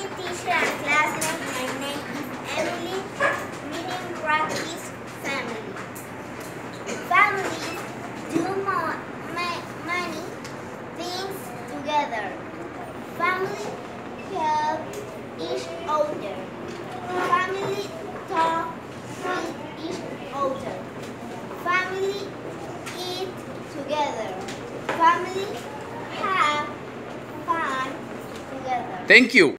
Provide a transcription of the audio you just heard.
morning, teacher and classmate. My name is Emily. Meaning practice family. Families do more, ma- many things together. Family help each other. Family talk with each other. Family eat together. Family have fun together. Thank you.